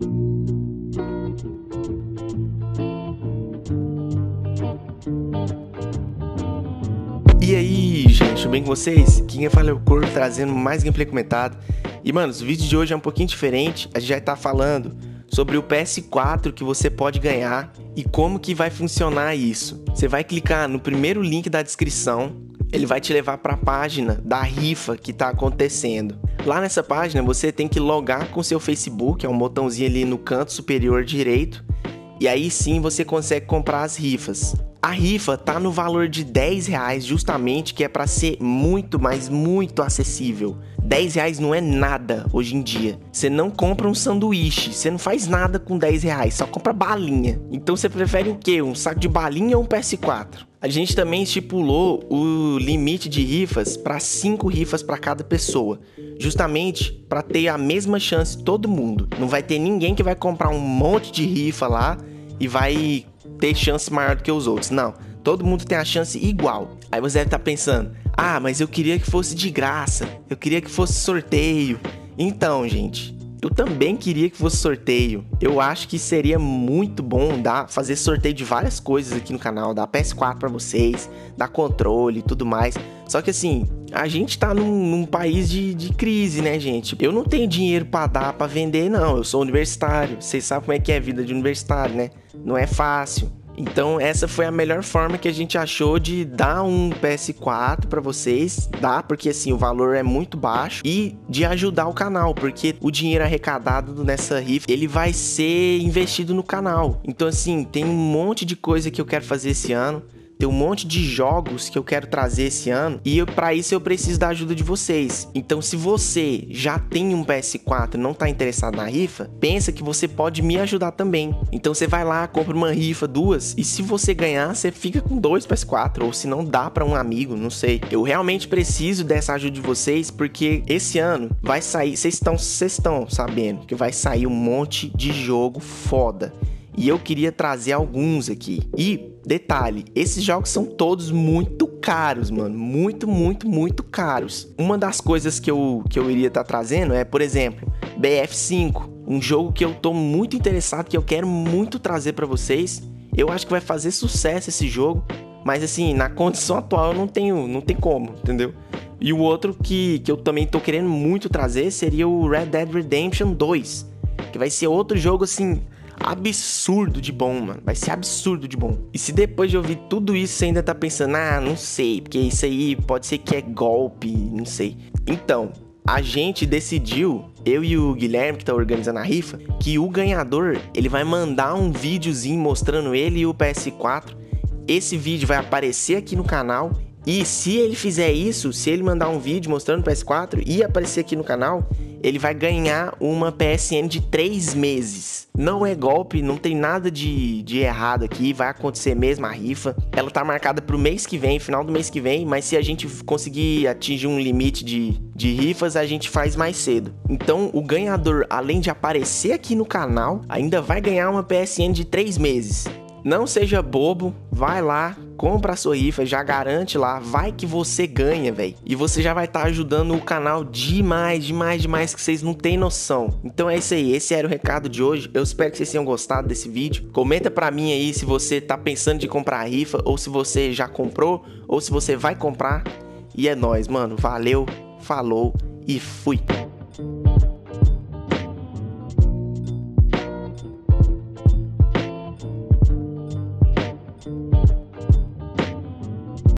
E aí, gente, tudo bem com vocês? Quem fala é o Corvo, trazendo mais gameplay comentado. E, mano, o vídeo de hoje é um pouquinho diferente. A gente já tá falando sobre o PS4 que você pode ganhar e como que vai funcionar isso. Você vai clicar no primeiro link da descrição, ele vai te levar para a página da rifa que está acontecendo. Lá nessa página você tem que logar com seu Facebook, é um botãozinho ali no canto superior direito, e aí sim você consegue comprar as rifas. A rifa tá no valor de 10 reais justamente que é para ser muito, mas muito acessível. 10 reais não é nada hoje em dia. Você não compra um sanduíche, você não faz nada com 10 reais, só compra balinha. Então você prefere o quê? Um saco de balinha ou um PS4? A gente também estipulou o limite de rifas para 5 rifas para cada pessoa, justamente para ter a mesma chance todo mundo. Não vai ter ninguém que vai comprar um monte de rifa lá e vai ter chance maior do que os outros. Não, todo mundo tem a chance igual. Aí você deve estar tá pensando: "Ah, mas eu queria que fosse de graça. Eu queria que fosse sorteio". Então, gente, eu também queria que fosse sorteio. Eu acho que seria muito bom dar fazer sorteio de várias coisas aqui no canal, dar PS4 para vocês, dar controle e tudo mais. Só que assim, a gente tá num, num país de, de, crise, né, gente? Eu não tenho dinheiro para dar para vender, não. Eu sou universitário. Vocês sabem como é que é a vida de universitário, né? Não é fácil. Então essa foi a melhor forma que a gente achou de dar um PS4 para vocês, dá porque assim o valor é muito baixo e de ajudar o canal, porque o dinheiro arrecadado nessa rifa, ele vai ser investido no canal. Então assim, tem um monte de coisa que eu quero fazer esse ano. Tem um monte de jogos que eu quero trazer esse ano e para isso eu preciso da ajuda de vocês. Então, se você já tem um PS4 e não tá interessado na rifa, pensa que você pode me ajudar também. Então, você vai lá, compra uma rifa, duas, e se você ganhar, você fica com dois PS4 ou se não dá para um amigo, não sei. Eu realmente preciso dessa ajuda de vocês porque esse ano vai sair, vocês estão, vocês estão sabendo que vai sair um monte de jogo foda. E eu queria trazer alguns aqui. E Detalhe, esses jogos são todos muito caros, mano. Muito, muito, muito caros. Uma das coisas que eu, que eu iria estar tá trazendo é, por exemplo, BF5. Um jogo que eu tô muito interessado, que eu quero muito trazer para vocês. Eu acho que vai fazer sucesso esse jogo. Mas assim, na condição atual eu não tenho, não tem como, entendeu? E o outro que, que eu também tô querendo muito trazer seria o Red Dead Redemption 2. Que vai ser outro jogo assim absurdo de bom, mano. Vai ser absurdo de bom. E se depois de ouvir tudo isso você ainda tá pensando, ah, não sei, porque isso aí pode ser que é golpe, não sei. Então, a gente decidiu, eu e o Guilherme que tá organizando a rifa, que o ganhador, ele vai mandar um videozinho mostrando ele e o PS4. Esse vídeo vai aparecer aqui no canal e se ele fizer isso, se ele mandar um vídeo mostrando o PS4 e aparecer aqui no canal, ele vai ganhar uma PSN de 3 meses. Não é golpe, não tem nada de, de errado aqui, vai acontecer mesmo a rifa. Ela tá marcada pro mês que vem, final do mês que vem, mas se a gente conseguir atingir um limite de, de rifas, a gente faz mais cedo. Então, o ganhador, além de aparecer aqui no canal, ainda vai ganhar uma PSN de 3 meses. Não seja bobo, vai lá, compra a sua rifa, já garante lá, vai que você ganha, velho. E você já vai estar tá ajudando o canal demais, demais, demais, que vocês não têm noção. Então é isso aí, esse era o recado de hoje. Eu espero que vocês tenham gostado desse vídeo. Comenta pra mim aí se você tá pensando de comprar a rifa, ou se você já comprou, ou se você vai comprar. E é nóis, mano. Valeu, falou e fui.